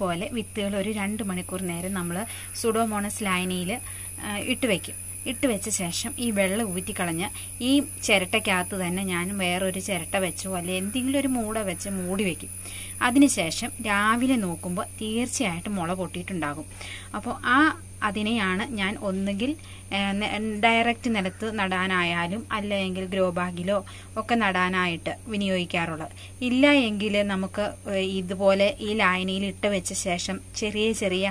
ഇതുപോലെ വിത്തുകൾ ഒരു രണ്ട് മണിക്കൂർ നേരം നമ്മൾ സുഡോമോണസ് ലായനിയിൽ ഇട്ട് വയ്ക്കും ഇട്ട് വെച്ച ശേഷം ഈ വെള്ളം ഊറ്റിക്കളഞ്ഞ് ഈ ചിരട്ടയ്ക്കകത്ത് തന്നെ ഞാൻ വേറൊരു ചിരട്ട വെച്ചോ. അല്ലെങ്കിൽ എന്തെങ്കിലും ഒരു മൂട വെച്ച് മൂടി വെക്കും. അതിനുശേഷം രാവിലെ നോക്കുമ്പോൾ തീർച്ചയായിട്ടും മുള പൊട്ടിയിട്ടുണ്ടാകും. അപ്പോൾ ആ അതിനെയാണ് ഞാൻ ഒന്നുകിൽ ഡയറക്റ്റ് നിലത്ത് നടാനായാലും അല്ലെങ്കിൽ ഗ്രോ ബാഗിലോ ഒക്കെ നടാനായിട്ട് വിനിയോഗിക്കാറുള്ളത് ഇല്ല എങ്കിൽ നമുക്ക് ഇതുപോലെ ഈ ലായനിയിൽ ഇട്ട് വെച്ച ശേഷം ചെറിയ ചെറിയ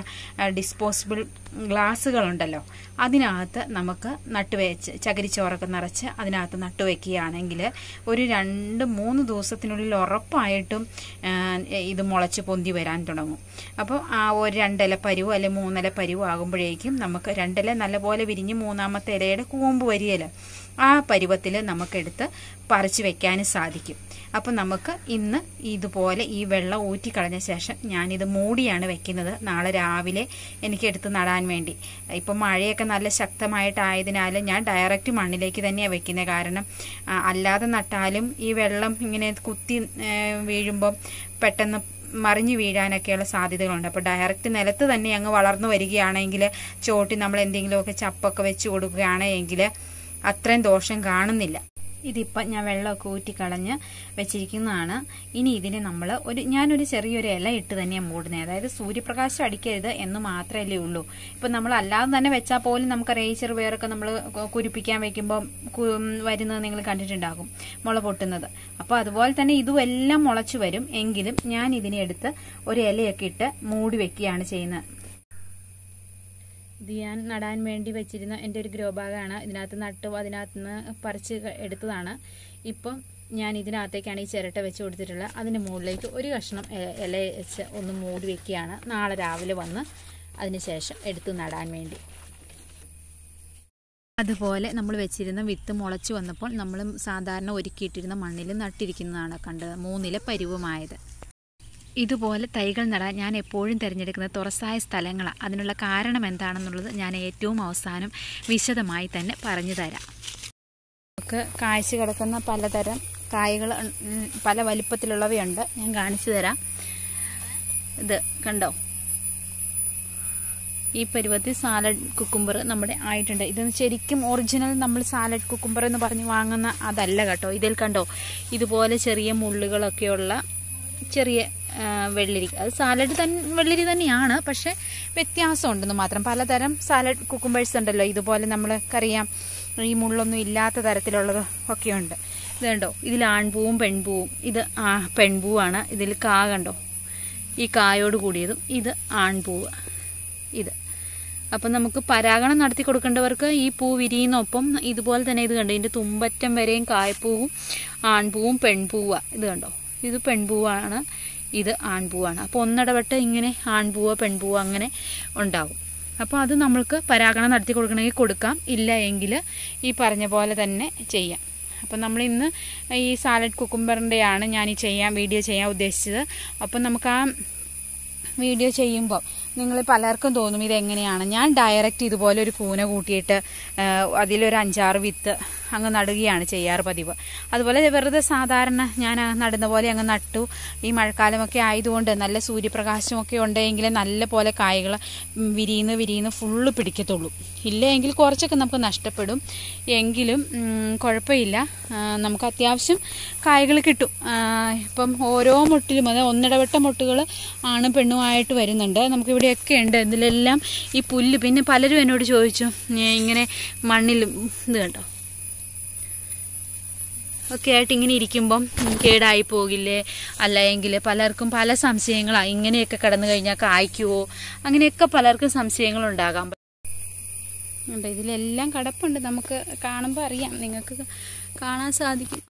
ഡിസ്പോസിബിൾ ഗ്ലാസ്സുകളുണ്ടല്ലോ അതിനകത്ത് നമുക്ക് നട്ടുവെച്ച് ചകിരിച്ചോറൊക്കെ നിറച്ച് അതിനകത്ത് നട്ടുവെക്കുകയാണെങ്കിൽ ഒരു രണ്ട് മൂന്ന് ദിവസത്തിനുള്ളിൽ ഉറപ്പായിട്ടും ഇത് മുളച്ച് പൊന്തി വരാൻ തുടങ്ങും. അപ്പോൾ ആ ഒരു രണ്ടില പരുവോ അല്ലെങ്കിൽ മൂന്നില പരുവോ ആകുമ്പോഴേക്കും നമുക്ക് രണ്ടില നല്ലപോലെ വിരിഞ്ഞ് മൂന്നാമത്തെ ഇലയുടെ കൂമ്പ് വരികയില്ല ആ പരുവത്തിൽ നമുക്കെടുത്ത് പറിച്ച് വെക്കാനും സാധിക്കും. അപ്പം നമുക്ക് ഇന്ന് ഇതുപോലെ ഈ വെള്ളം ഊറ്റിക്കളഞ്ഞ ശേഷം ഞാനിത് മൂടിയാണ് വെക്കുന്നത്. നാളെ രാവിലെ എനിക്ക് എടുത്ത് നടാൻ വേണ്ടി. ഇപ്പം മഴയൊക്കെ നല്ല ശക്തമായിട്ടായതിനാൽ ഞാൻ ഡയറക്റ്റ് മണ്ണിലേക്ക് തന്നെയാണ് വെക്കുന്നത് കാരണം അല്ലാതെ നട്ടാലും ഈ വെള്ളം ഇങ്ങനെ കുത്തി വീഴുമ്പം പെട്ടെന്ന് മറിഞ്ഞു വീഴാനൊക്കെയുള്ള സാധ്യതകളുണ്ട്. അപ്പോൾ ഡയറക്റ്റ് നിലത്ത് തന്നെ അങ്ങ് വളർന്നു വരികയാണെങ്കിൽ ചോട്ടി നമ്മൾ എന്തെങ്കിലുമൊക്കെ ചപ്പൊക്കെ വെച്ച് കൊടുക്കുകയാണെങ്കിൽ അത്രയും ദോഷം കാണുന്നില്ല. ഇതിപ്പം ഞാൻ വെള്ളമൊക്കെ ഊറ്റിക്കളഞ്ഞ് വെച്ചിരിക്കുന്നതാണ്. ഇനി ഇതിന് നമ്മൾ ഒരു ഞാനൊരു ചെറിയൊരു ഇല ഇട്ട് തന്നെയാണ് മൂടുന്നത് അതായത് സൂര്യപ്രകാശം അടിക്കരുത് എന്ന് മാത്രമല്ലേ ഉള്ളൂ. ഇപ്പം നമ്മൾ അല്ലാതെ തന്നെ വെച്ചാൽ പോലും നമുക്ക് റേച്ചർ വേറൊക്കെ നമ്മൾ കുരിപ്പിക്കാൻ വെക്കുമ്പോൾ വരുന്നത് നിങ്ങൾ കണ്ടിട്ടുണ്ടാകും. മുള പൊട്ടുന്നത്. അപ്പോൾ അതുപോലെ തന്നെ ഇതും എല്ലാം മുളച്ചു വരും. എങ്കിലും ഞാൻ ഇതിനെ എടുത്ത് ഒരു ഇലയൊക്കെ ഇട്ട് മൂടി വെക്കുകയാണ് ചെയ്യുന്നത്. ഇത് ഞാൻ നടാൻ വേണ്ടി വെച്ചിരുന്ന എന്റെ ഒരു ഗ്രോ ബാഗാണ് ഇതിനകത്ത് നട്ടു അതിനകത്ത് നിന്ന് പറിച്ച് എടുത്തതാണ്. ഇപ്പം ഞാൻ ഇതിനകത്തേക്കാണ് ഈ ചിരട്ട വെച്ച് കൊടുത്തിട്ടുള്ളത്. അതിന് മുകളിലേക്ക് ഒരു കഷ്ണം ഇല വെച്ച് ഒന്ന് മൂടി വെക്കുകയാണ്. നാളെ രാവിലെ വന്ന് അതിന് ശേഷം എടുത്ത് നടാൻ വേണ്ടി. അതുപോലെ നമ്മൾ വെച്ചിരുന്ന വിത്ത് മുളച്ച് വന്നപ്പോൾ നമ്മൾ സാധാരണ ഒരുക്കിയിട്ടിരുന്ന മണ്ണിൽ നട്ടിരിക്കുന്നതാണ് കണ്ടത്. മൂന്നിലെ പരുവമായത്. ഇതുപോലെ തൈകൾ നടാൻ ഞാൻ എപ്പോഴും തിരഞ്ഞെടുക്കുന്ന തുറസായ സ്ഥലങ്ങളാണ് അതിനുള്ള കാരണം എന്താണെന്നുള്ളത് ഞാൻ ഏറ്റവും അവസാനം വിശദമായി തന്നെ പറഞ്ഞു തരാം. നമുക്ക് കാഴ്ച കിടക്കുന്ന പലതരം കായകൾ പല വലിപ്പത്തിലുള്ളവയുണ്ട്. ഞാൻ കാണിച്ചു തരാം. ഇത് കണ്ടോ? ഈ പരുവത്തിൽ സാലഡ് കുക്കുംബർ നമ്മുടെ ആയിട്ടുണ്ട്. ഇത് ശരിക്കും ഒറിജിനൽ നമ്മൾ സാലഡ് കുക്കുംബർ എന്ന് പറഞ്ഞ് വാങ്ങുന്ന അതല്ല കേട്ടോ. ഇതിൽ കണ്ടോ? ഇതുപോലെ ചെറിയ മുള്ളുകളൊക്കെയുള്ള ചെറിയ വെള്ളരി. അത് സാലഡ് തന്നെ വെള്ളരി തന്നെയാണ്. പക്ഷെ വ്യത്യാസമുണ്ടെന്ന് മാത്രം. പലതരം സാലഡ് കുക്കുംബേഴ്സ് ഉണ്ടല്ലോ. ഇതുപോലെ നമ്മൾക്കറിയാം ഈ മുള്ളൊന്നും ഇല്ലാത്ത തരത്തിലുള്ളത് ഒക്കെയുണ്ട്. ഇത് കണ്ടോ? ഇതിൽ ആൺപൂവും പെൺപൂവും. ഇത് ആ പെൺപൂവാണ്. ഇതിൽ കാ കണ്ടോ? ഈ കായോട് കൂടിയതും ഇത് ആൺപൂവ്. ഇത്. അപ്പം നമുക്ക് പരാഗണം നടത്തി കൊടുക്കേണ്ടവർക്ക് ഈ പൂ വിരിയുന്നൊപ്പം ഇതുപോലെ തന്നെ ഇത് കണ്ടോ? ഇതിന്റെ തുമ്പറ്റം വരെയും കായ്പൂവും ആൺപൂവും പെൺപൂവാണ് ഇത് കണ്ടോ? ഇത് പെൺപൂവാണ് ഇത് ആൺപൂവാണ്. അപ്പോൾ ഒന്നിടവിട്ട് ഇങ്ങനെ ആൺപൂവ് പെൺപൂവ് അങ്ങനെ ഉണ്ടാവും. അപ്പോൾ അത് നമ്മൾക്ക് പരാഗണം നടത്തി കൊടുക്കണമെങ്കിൽ കൊടുക്കാം. ഇല്ല എങ്കിൽ ഈ പറഞ്ഞ പോലെ തന്നെ ചെയ്യാം. അപ്പം നമ്മൾ ഇന്ന് ഈ സാലഡ് കുക്കുംബറിന്റെയാണ് ഞാൻ ഈ ചെയ്യാൻ വീഡിയോ ചെയ്യാൻ ഉദ്ദേശിച്ചത്. അപ്പം നമുക്ക് ആ വീഡിയോ ചെയ്യുമ്പോൾ നിങ്ങൾ പലർക്കും തോന്നും ഇതെങ്ങനെയാണ്. ഞാൻ ഡയറക്റ്റ് ഇതുപോലെ ഒരു കൂന കൂട്ടിയിട്ട് അതിലൊരു അഞ്ചാറ് വിത്ത് അങ്ങ് നടുകയാണ് ചെയ്യാറ് പതിവ്. അതുപോലെ വെറുതെ സാധാരണ ഞാൻ നടുന്ന പോലെ അങ്ങ് നട്ടു. ഈ മഴക്കാലമൊക്കെ ആയതുകൊണ്ട് നല്ല സൂര്യപ്രകാശമൊക്കെ ഉണ്ടെങ്കിൽ നല്ല പോലെ കായകൾ വിരിയുന്ന വിരിയുന്ന ഫുള്ള് പിടിക്കത്തുള്ളൂ. ഇല്ലെങ്കിൽ കുറച്ചൊക്കെ നമുക്ക് നഷ്ടപ്പെടും. എങ്കിലും കുഴപ്പമില്ല. നമുക്ക് അത്യാവശ്യം കായകൾ കിട്ടും. ഇപ്പം ഓരോ മുട്ടിലും അത് ഒന്നിടവിട്ട മുട്ടുകൾ ആണ് പെണ്ണുമായിട്ട് വരുന്നുണ്ട്. നമുക്കിവിടെയൊക്കെ ഉണ്ട്. ഇതിലെല്ലാം ഈ പുല്ല്. പിന്നെ പലരും എന്നോട് ചോദിച്ചു ഇങ്ങനെ മണ്ണിൽ ഇത് കണ്ടോ? ഒക്കെ ആയിട്ട് ഇങ്ങനെ ഇരിക്കുമ്പം കേടായി പോകില്ലേ? അല്ലെങ്കിൽ പലർക്കും പല സംശയങ്ങളാണ് ഇങ്ങനെയൊക്കെ കടന്നു കഴിഞ്ഞാൽ കായ്ക്കുവോ? അങ്ങനെയൊക്കെ പലർക്കും സംശയങ്ങളുണ്ടാകാം. ഉണ്ട് ഇതിലെല്ലാം കിടപ്പുണ്ട്. നമുക്ക് കാണുമ്പോൾ അറിയാം. നിങ്ങൾക്ക് കാണാൻ സാധിക്കും.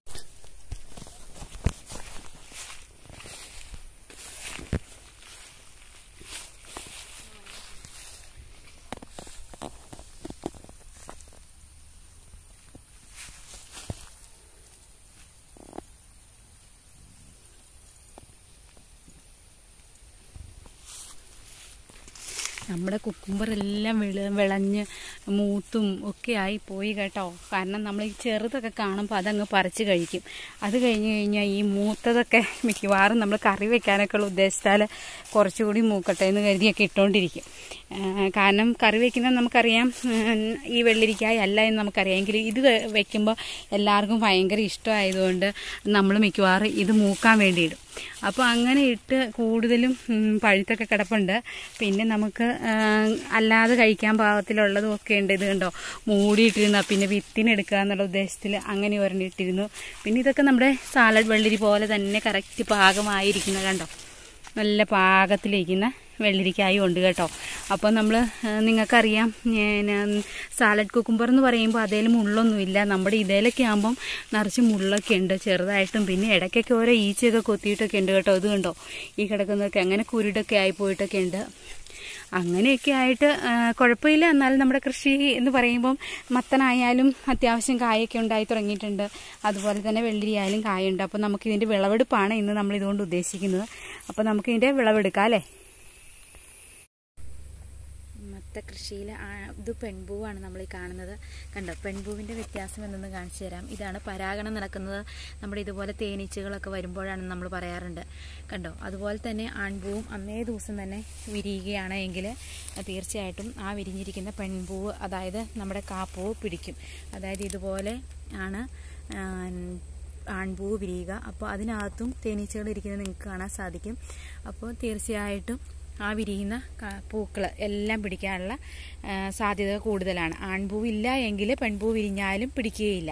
നമ്മുടെ കുക്കുമ്പറെല്ലാം വിള വിളഞ്ഞ് മൂത്തും ഒക്കെ ആയി പോയി കേട്ടോ. കാരണം നമ്മൾ ഈ ചെറുതൊക്കെ കാണുമ്പോൾ അതങ്ങ് പറിച്ച് കഴിക്കും. അത് കഴിഞ്ഞ് കഴിഞ്ഞാൽ ഈ മൂത്തതൊക്കെ മിക്കവാറും നമ്മൾ കറി വെക്കാനൊക്കെ ഉള്ള ഉദ്ദേശത്താൽ കുറച്ചുകൂടി മൂക്കട്ടെ എന്ന് കരുതിയൊക്കെ ഇട്ടുകൊണ്ടിരിക്കും കാരണം കറി വെക്കുന്നത് നമുക്കറിയാം ഈ വെള്ളരിക്കായ അല്ല എന്ന് നമുക്കറിയാം. എങ്കിലും ഇത് വയ്ക്കുമ്പോൾ എല്ലാവർക്കും ഭയങ്കര ഇഷ്ടമായതുകൊണ്ട് നമ്മൾ മിക്കവാറും ഇത് മൂക്കാൻ വേണ്ടി ഇടും. അപ്പോൾ അങ്ങനെ ഇട്ട് കൂടുതലും പഴുത്തൊക്കെ കിടപ്പുണ്ട്. പിന്നെ നമുക്ക് അല്ലാതെ കഴിക്കാൻ പാകത്തിലുള്ളതും ഉണ്ട് ഇത് കണ്ടോ? മൂടിയിട്ടിരുന്ന. പിന്നെ വിത്തിനെടുക്കുക എന്നുള്ള ഉദ്ദേശത്തിൽ അങ്ങനെ ഒരെണ്ണിട്ടിരുന്നു പിന്നെ ഇതൊക്കെ നമ്മുടെ സാലഡ് വെള്ളരി പോലെ തന്നെ കറക്റ്റ് പാകമായിരിക്കുന്നത് കണ്ടോ? നല്ല പാകത്തിലിരിക്കുന്ന വെള്ളരിക്കായി ഉണ്ട് കേട്ടോ. അപ്പോൾ നമ്മൾ നിങ്ങൾക്കറിയാം സാലഡ് കുക്കുംബർ എന്ന് പറയുമ്പോൾ അതേൽ മുള്ളൊന്നുമില്ല. നമ്മുടെ ഇതേലൊക്കെ ആകുമ്പം നിറച്ച് മുള്ളൊക്കെ ഉണ്ട് ചെറുതായിട്ടും. പിന്നെ ഇടയ്ക്കൊക്കെ ഓരോ ഈച്ചയൊക്കെ കൊത്തിയിട്ടൊക്കെ ഉണ്ട് കേട്ടോ. ഇത് കണ്ടോ? ഈ കിടക്കുന്നതൊക്കെ അങ്ങനെ കുരുടൊക്കെ ആയി പോയിട്ടൊക്കെ ഉണ്ട്. അങ്ങനെയൊക്കെ ആയിട്ട് കുഴപ്പമില്ല. എന്നാലും നമ്മുടെ കൃഷി എന്ന് പറയുമ്പം മത്തനായാലും അത്യാവശ്യം കായൊക്കെ ഉണ്ടായി തുടങ്ങിയിട്ടുണ്ട്. അതുപോലെ തന്നെ വെള്ളരിയായാലും കായുണ്ട്. അപ്പോൾ നമുക്കിതിന്റെ വിളവെടുപ്പാണ് ഇന്ന് നമ്മൾ ഇതുകൊണ്ട് ഉദ്ദേശിക്കുന്നത്. അപ്പോൾ നമുക്കിതിന്റെ വിളവെടുക്കാം അല്ലേ? മത്ത കൃഷിയിൽ ഇത് പെൺപൂവാണ് നമ്മൾ ഈ കാണുന്നത്. കണ്ടോ പെൺപൂവിന്റെ വ്യത്യാസം എന്തെന്ന് കാണിച്ചു തരാം. ഇതാണ് പരാഗണം നടക്കുന്നത്. നമ്മുടെ ഇതുപോലെ തേനീച്ചകളൊക്കെ വരുമ്പോഴാണ് നമ്മൾ പറയാറുണ്ട്. കണ്ടോ അതുപോലെ തന്നെ ആൺപൂവും അന്നേ ദിവസം തന്നെ വിരിയുകയാണ് എങ്കിൽ തീർച്ചയായിട്ടും ആ വിരിഞ്ഞിരിക്കുന്ന പെൺപൂവ് അതായത് നമ്മുടെ കാപ്പൂവ് പിടിക്കും. അതായത് ഇതുപോലെ ആണ് ആൺപൂവ് വിരിയുക. അപ്പോൾ അതിനകത്തും തേനീച്ചകൾ ഇരിക്കുന്നത് നിങ്ങൾക്ക് കാണാൻ സാധിക്കും. അപ്പോൾ തീർച്ചയായിട്ടും ആ വിരിയുന്ന പൂക്കൾ എല്ലാം പിടിക്കാനുള്ള സാധ്യത കൂടുതലാണ്. ആൺപൂ ഇല്ല എങ്കിൽ പെൺപൂ വിരിഞ്ഞാലും പിടിക്കുകയില്ല.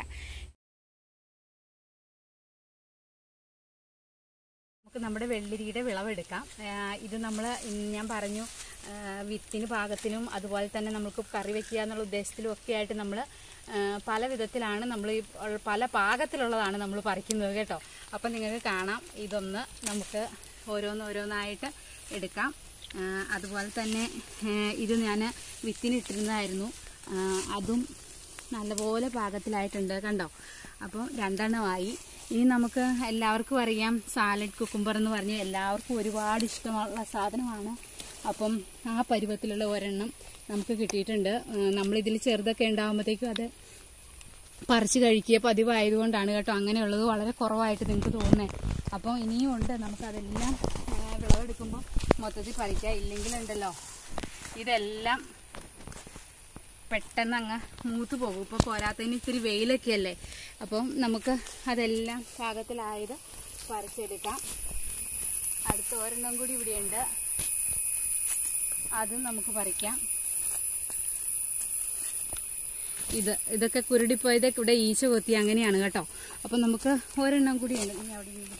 നമുക്ക് നമ്മുടെ വെള്ളരിയുടെ വിളവെടുക്കാം. ഇത് നമ്മൾ ഞാൻ പറഞ്ഞു വിത്തിന് പാകത്തിനും അതുപോലെ തന്നെ നമുക്ക് കറി വെക്കുക എന്നുള്ള ഉദ്ദേശത്തിലും ഒക്കെ ആയിട്ട് നമ്മൾ പല വിധത്തിലാണ് നമ്മൾ പല പാകത്തിലുള്ളതാണ് നമ്മൾ പറിക്കുന്നത് കേട്ടോ. അപ്പം നിങ്ങൾക്ക് കാണാം. ഇതൊന്ന് നമുക്ക് ഓരോന്നോരോന്നായിട്ട് എടുക്കാം. അതുപോലെ തന്നെ ഇത് ഞാൻ വിത്തിനിട്ടിരുന്നതായിരുന്നു. അതും നല്ലപോലെ പാകത്തിലായിട്ടുണ്ട് കണ്ടോ? അപ്പോൾ രണ്ടെണ്ണമായി. ഇനി നമുക്ക് എല്ലാവർക്കും അറിയാം സാലഡ് കുക്കുംബർ എന്ന് പറഞ്ഞ് എല്ലാവർക്കും ഒരുപാട് ഇഷ്ടമുള്ള സാധനമാണ്. അപ്പം ആ പരുവത്തിലുള്ള ഒരെണ്ണം നമുക്ക് കിട്ടിയിട്ടുണ്ട്. നമ്മളിതിൽ ചെറുതൊക്കെ ഉണ്ടാകുമ്പോഴത്തേക്കും അത് പറിച്ച് കഴിക്കുക പതിവായതുകൊണ്ടാണ് കേട്ടോ. അങ്ങനെയുള്ളത് വളരെ കുറവായിട്ട് നിങ്ങൾക്ക് തോന്നുന്നത് അപ്പോൾ ഇനിയും ഉണ്ട്. നമുക്കതെല്ലാം വിളവെടുക്കുമ്പോൾ മൊത്തത്തിൽ പറിക്കാം. ഇല്ലെങ്കിലുണ്ടല്ലോ. ഇതെല്ലാം പെട്ടെന്ന് അങ്ങ് മൂത്ത് പോകും. ഇപ്പോൾ പോരാത്തതിന് ഇത്തിരി വെയിലൊക്കെ അല്ലേ അപ്പം നമുക്ക് അതെല്ലാം പാകത്തിലായത് പറിച്ചെടുക്കാം. അടുത്ത ഒരെണ്ണം കൂടി ഇവിടെയുണ്ട്. അതും നമുക്ക് പറിക്കാം. ഇത് ഇതൊക്കെ കുരുടിപ്പോയതൊക്കെ ഇവിടെ ഈച്ച കൊത്തി അങ്ങനെയാണ് കേട്ടോ. അപ്പം നമുക്ക് ഒരെണ്ണം കൂടി ഉണ്ട് ഇനി അവിടെ നിന്ന്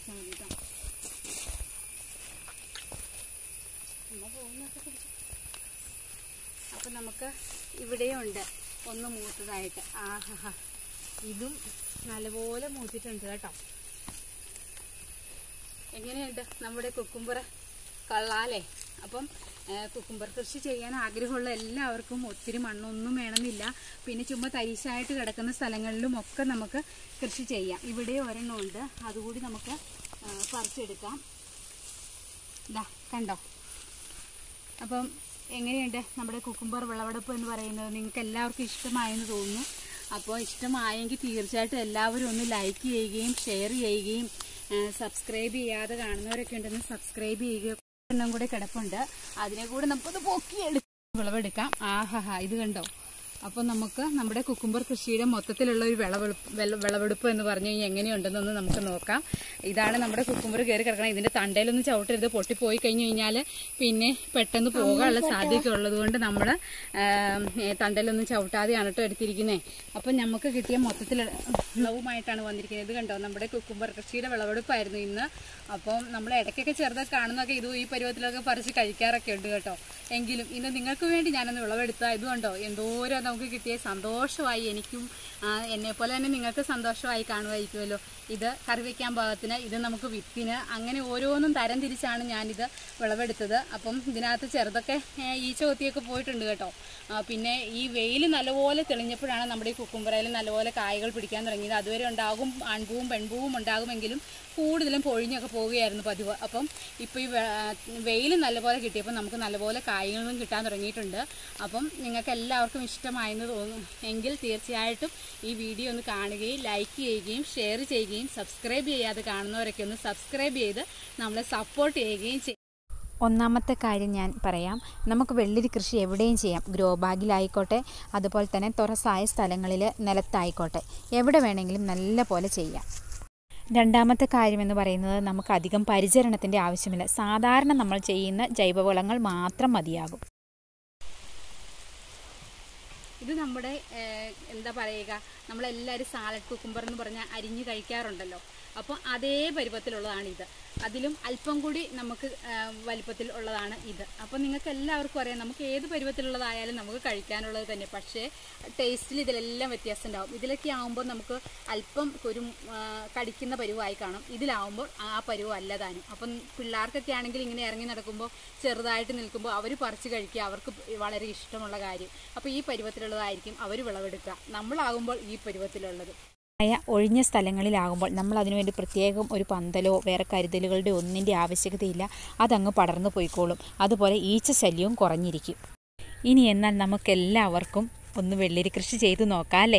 അപ്പം നമുക്ക് ഇവിടെയുണ്ട്. ഒന്ന് മൂത്തതായിട്ട്. ആഹാ ഇതും നല്ലപോലെ മൂത്തിട്ടുണ്ട് കേട്ടോ. എങ്ങനെയുണ്ട് നമ്മുടെ കുക്കുംബറ കള്ളാലേ? അപ്പം കുക്കുംബർ കൃഷി ചെയ്യാൻ ആഗ്രഹമുള്ള എല്ലാവർക്കും ഒത്തിരി മണ്ണൊന്നും വേണമെന്നില്ല. പിന്നെ ചുമ്മാ തരിശായിട്ട് കിടക്കുന്ന സ്ഥലങ്ങളിലും ഒക്കെ നമുക്ക് കൃഷി ചെയ്യാം. ഇവിടെ ഒരെണ്ണം ഉണ്ട്. അതുകൂടി നമുക്ക് പറിച്ചെടുക്കാം. ഇതാ കണ്ടോ? അപ്പം എങ്ങനെയുണ്ട് നമ്മുടെ കുക്കുംബർ വിളവെടുപ്പ് എന്ന് പറയുന്നത്? നിങ്ങൾക്ക് എല്ലാവർക്കും ഇഷ്ടമായെന്ന് തോന്നുന്നു. അപ്പോൾ ഇഷ്ടമായെങ്കിൽ തീർച്ചയായിട്ടും എല്ലാവരും ഒന്ന് ലൈക്ക് ചെയ്യുകയും ഷെയർ ചെയ്യുകയും സബ്സ്ക്രൈബ് ചെയ്യാതെ കാണുന്നവരൊക്കെ ഉണ്ടെന്ന് സബ്സ്ക്രൈബ് ചെയ്യുക. എണ്ണം കൂടെ കിടപ്പുണ്ട്. അതിനെ കൂടെ നമുക്കൊന്ന് പൊക്കിയെടുക്കാം വിളവെടുക്കാം. ആഹാ ഇത് കണ്ടോ? അപ്പോൾ നമുക്ക് നമ്മുടെ കുക്കുംബർ കൃഷിയുടെ മൊത്തത്തിലുള്ള ഒരു വിളവെടുപ്പ് വിളവെടുപ്പ് എന്ന് പറഞ്ഞു കഴിഞ്ഞാൽ എങ്ങനെയുണ്ടെന്നൊന്ന് നമുക്ക് നോക്കാം. ഇതാണ് നമ്മുടെ കുക്കുംബർ കയറി കിടക്കണം ഇതിന്റെ തണ്ടയിലൊന്നും ചവിട്ടരുത്. പൊട്ടിപ്പോയി കഴിഞ്ഞു കഴിഞ്ഞാൽ പിന്നെ പെട്ടെന്ന് പോകാനുള്ള സാധ്യത ഉള്ളത് കൊണ്ട് നമ്മൾ തണ്ടയിലൊന്നും ചവിട്ടാതെയാണ് കേട്ടോ എടുത്തിരിക്കുന്നത് അപ്പം നമുക്ക് കിട്ടിയ മൊത്തത്തിൽ വിളവുമായിട്ടാണ് വന്നിരിക്കുന്നത്. ഇത് കണ്ടോ? നമ്മുടെ കുക്കുംബർ കൃഷിയുടെ വിളവെടുപ്പായിരുന്നു ഇന്ന്. അപ്പം നമ്മൾ ഇടയ്ക്കൊക്കെ ചെറുതൊക്കെ കാണുന്നൊക്കെ ഇത് ഈ പരുവത്തിലൊക്കെ പറിച്ച് കഴിക്കാറൊക്കെ ഉണ്ട് കേട്ടോ. എങ്കിലും ഇന്ന് നിങ്ങൾക്ക് വേണ്ടി ഞാനൊന്ന് വിളവെടുത്ത ഇതുകൊണ്ടോ എന്തോരം നമുക്ക് കിട്ടിയ സന്തോഷമായി എനിക്കും എന്നെ പോലെ തന്നെ നിങ്ങൾക്ക് സന്തോഷമായി കാണുമായിരിക്കുമല്ലോ. ഇത് കറിവെക്കാൻ പാകത്തിന് ഇത് നമുക്ക് വിത്തിന് അങ്ങനെ ഓരോന്നും തരം തിരിച്ചാണ് ഞാനിത് വിളവെടുത്തത്. അപ്പം ഇതിനകത്ത് ചെറുതൊക്കെ ഈച്ച കൊത്തിയൊക്കെ പോയിട്ടുണ്ട് കേട്ടോ. പിന്നെ ഈ വെയിൽ നല്ലപോലെ തെളിഞ്ഞപ്പോഴാണ് നമ്മുടെ ഈ കുക്കുമ്പറയിൽ നല്ലപോലെ കായകൾ പിടിക്കാൻ തുടങ്ങിയത്. അതുവരെ ഉണ്ടാകും ആൺപൂവും പെൺപൂവും ഉണ്ടാകുമെങ്കിലും കൂടുതലും പൊഴിഞ്ഞൊക്കെ പോവുകയായിരുന്നു പതിവ്. അപ്പം ഇപ്പോൾ ഈ വെയിൽ നല്ലപോലെ കിട്ടിയപ്പോൾ നമുക്ക് നല്ലപോലെ കായ്കളും കിട്ടാൻ തുടങ്ങിയിട്ടുണ്ട്. അപ്പം നിങ്ങൾക്ക് എല്ലാവർക്കും ഇഷ്ടമായെന്ന് തോന്നും എങ്കിൽ തീർച്ചയായിട്ടും ഈ വീഡിയോ ഒന്ന് കാണുകയും ലൈക്ക് ചെയ്യുകയും ഷെയർ ചെയ്യുകയും സബ്സ്ക്രൈബ് ചെയ്യാതെ കാണുന്നവരൊക്കെ ഒന്ന് സബ്സ്ക്രൈബ് ചെയ്ത് നമ്മളെ സപ്പോർട്ട് ചെയ്യുകയും ചെയ്യും ഒന്നാമത്തെ കാര്യം ഞാൻ പറയാം. നമുക്ക് വെള്ളരി കൃഷി എവിടെയും ചെയ്യാം. ഗ്രോ ബാഗിലായിക്കോട്ടെ അതുപോലെ തന്നെ തുറസായ സ്ഥലങ്ങളിൽ നിലത്തായിക്കോട്ടെ. എവിടെ വേണമെങ്കിലും നല്ല പോലെ ചെയ്യാം. രണ്ടാമത്തെ കാര്യമെന്ന് പറയുന്നത് നമുക്ക് അധികം പരിചരണത്തിന്റെ ആവശ്യമില്ല. സാധാരണ നമ്മൾ ചെയ്യുന്ന ജൈവവളങ്ങൾ മാത്രം മതിയാകും. ഇത് നമ്മുടെ എന്താ പറയുക നമ്മളെല്ലാവരും സാലഡ് കുക്കുംബർ എന്ന് പറഞ്ഞാൽ അരിഞ്ഞ് കഴിക്കാറുണ്ടല്ലോ. അപ്പോൾ അതേ പരുവത്തിലുള്ളതാണ് ഇത് അതിലും അല്പം കൂടി നമുക്ക് വലിപ്പത്തിൽ ഉള്ളതാണ് ഇത്. അപ്പോൾ നിങ്ങൾക്ക് എല്ലാവർക്കും അറിയാം നമുക്ക് ഏത് പരുവത്തിലുള്ളതായാലും നമുക്ക് കഴിക്കാനുള്ളത് തന്നെ. പക്ഷേ ടേസ്റ്റിൽ ഇതിലെല്ലാം വ്യത്യാസം ഉണ്ടാവും ഇതിലൊക്കെ ആകുമ്പോൾ നമുക്ക് അല്പം ഒരു കടിക്കുന്ന പരുവായി കാണും. ഇതിലാവുമ്പോൾ ആ പരുവ് അല്ല താനും. അപ്പം പിള്ളേർക്കൊക്കെ ആണെങ്കിൽ ഇങ്ങനെ ഇറങ്ങി നടക്കുമ്പോൾ ചെറുതായിട്ട് നിൽക്കുമ്പോൾ അവർ പറിച്ച് കഴിക്കുക. അവർക്ക് വളരെ ഇഷ്ടമുള്ള കാര്യം. അപ്പോൾ ഈ പരുവത്തിലുള്ളതായിരിക്കും അവർ വിളവെടുക്കുക. നമ്മളാകുമ്പോൾ ഈ പരുവത്തിലുള്ളത് ആയ ഒഴിഞ്ഞ സ്ഥലങ്ങളിലാകുമ്പോൾ നമ്മൾ അതിനുവേണ്ടി പ്രത്യേകം ഒരു പന്തലോ വേറെ കരുതലുകളുടെ ഒന്നിന്റെ ആവശ്യകതയില്ല. അതങ്ങ് പടർന്നു പോയിക്കോളും. അതുപോലെ ഈച്ച ശല്യവും കുറഞ്ഞിരിക്കും. ഇനി എന്നാൽ നമുക്കെല്ലാവർക്കും ഒന്ന് വെള്ളരി കൃഷി ചെയ്തു നോക്കാം അല്ലേ?